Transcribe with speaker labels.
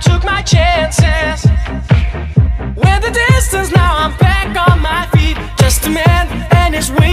Speaker 1: took my chances. Went the distance, now I'm back on my feet. Just a man and his wings.